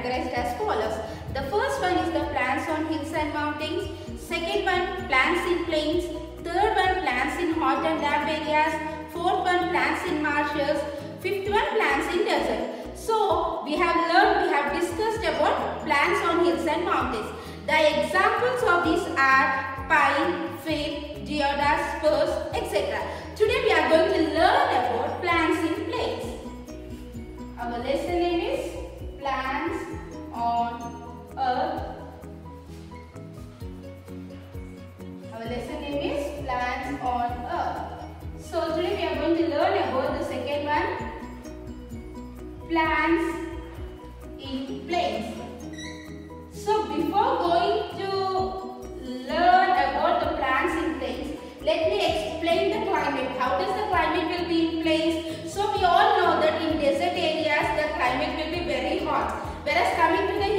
categorized as follows. The first one is the plants on hills and mountains, second one plants in plains, third one plants in hot and damp areas, fourth one plants in marshes, fifth one plants in desert. So we have learned, we have discussed about plants on hills and mountains. The examples of these are pine, fig, deodar, spruce, etc. Today we are going to learn about plants in plains. Our lesson plants in place. So before going to learn about the plants in place, let me explain the climate. How does the climate will be in place? So we all know that in desert areas the climate will be very hot. Whereas coming to the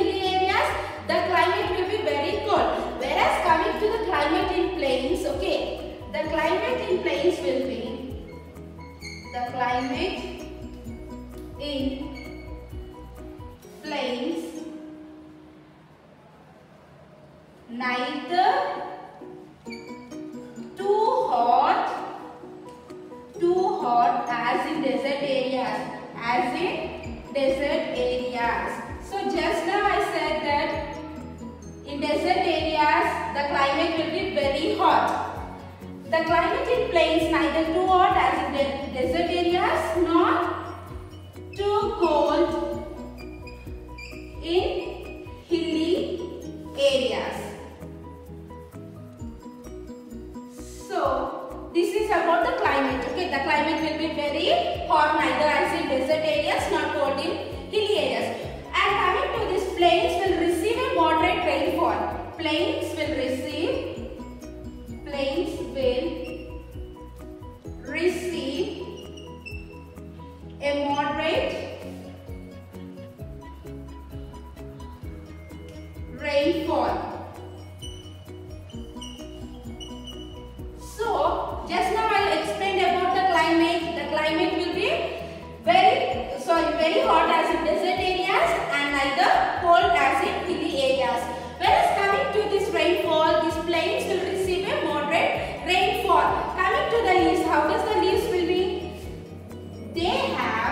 hot as in desert areas as in desert areas. So just now i said that in desert areas the climate will be very hot. The climate in plains neither too hot as in desert areas nor too cold hot neither as in desert areas nor hot as in desert areas and neither cold as in hilly areas. Whereas coming to this rainfall, these plains will receive a moderate rainfall. Coming to the leaves, how does the leaves will be? They have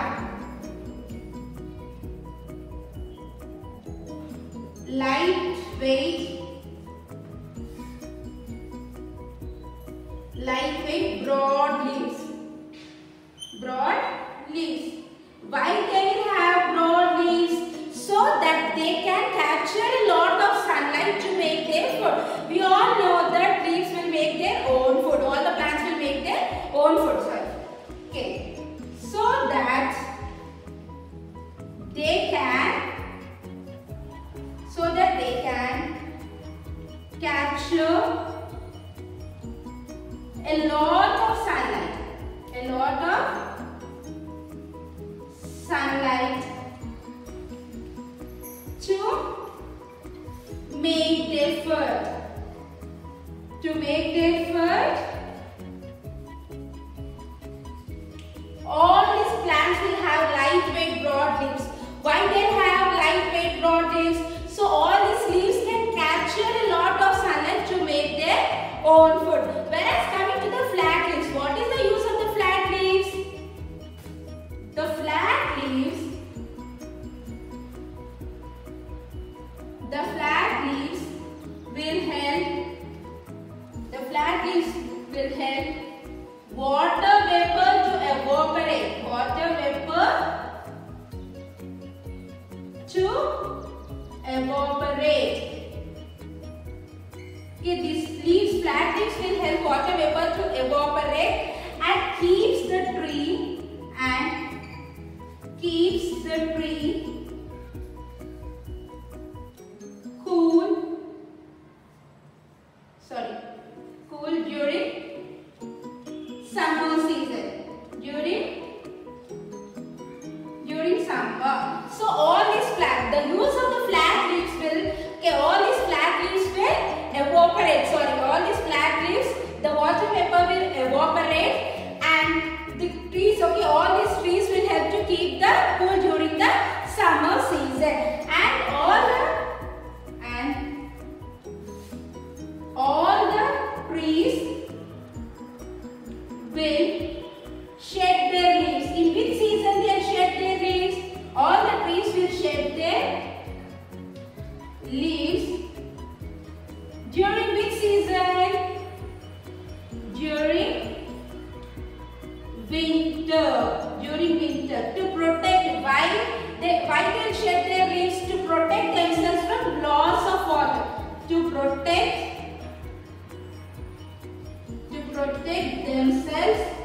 lightweight lightweight broad make food to make their food all these plants will have lightweight broad leaves. Why they have lightweight broad leaves? So all these leaves can capture a lot of sunlight to make their own evaporate. Okay, these leaves, flat leaves will help water vapor to evaporate and keeps the tree and keeps the tree there themselves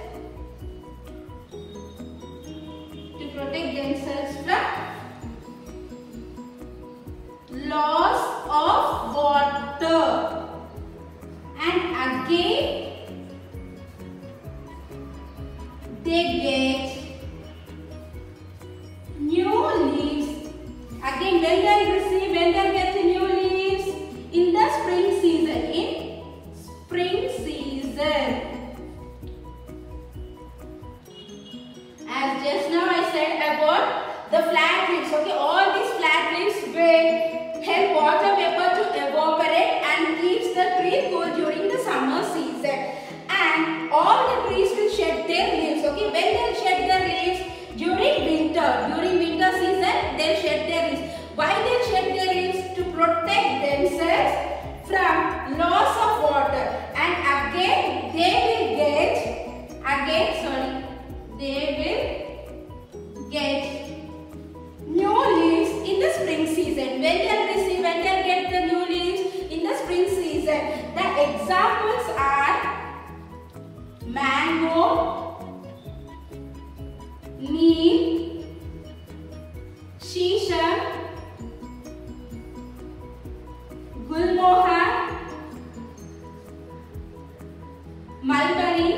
gulmohar mulberry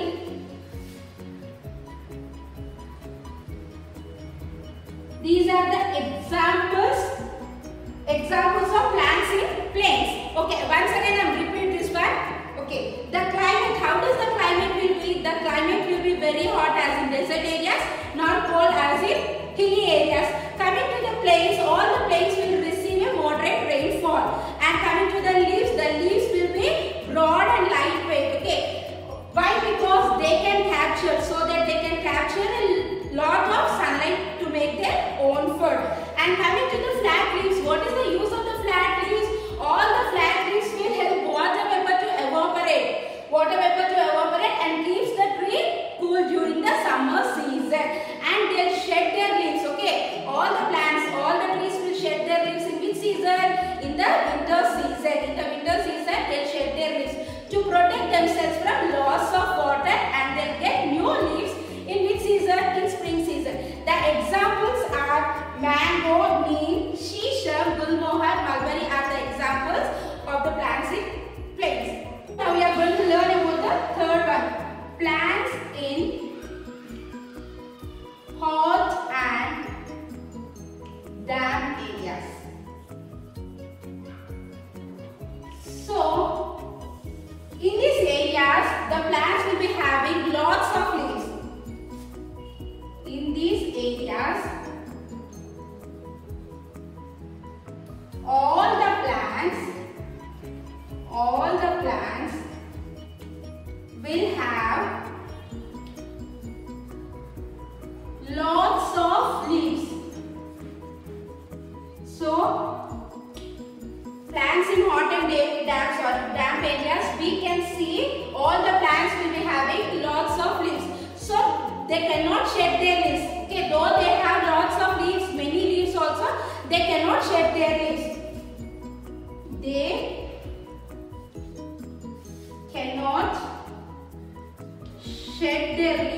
flat leaves? What is the use of the flat leaves? All the flat leaves will help water vapor to evaporate. Water vapor to evaporate and keeps the tree cool during the summer season. And they'll shed their leaves, okay? All the plants, all the trees will shed their leaves in which season? In the winter season. In the winter season, they'll shed their leaves to protect themselves from loss of water and they get new leaves in which season? In spring season. The examples are mango, They cannot shed their leaves. Okay, though they have lots of leaves, many leaves also, they cannot shed their leaves. They cannot shed their leaves.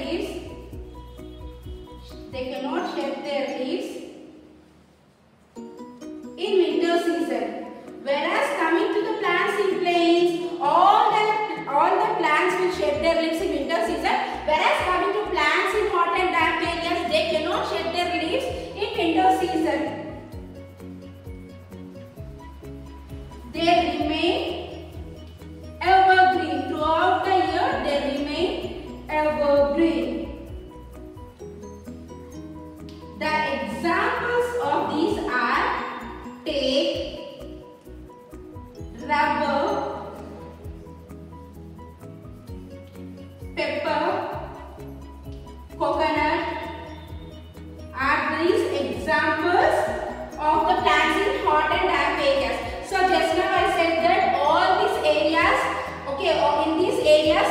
examples of the plants in hot and damp areas. So just now I said that all these areas, okay, in these areas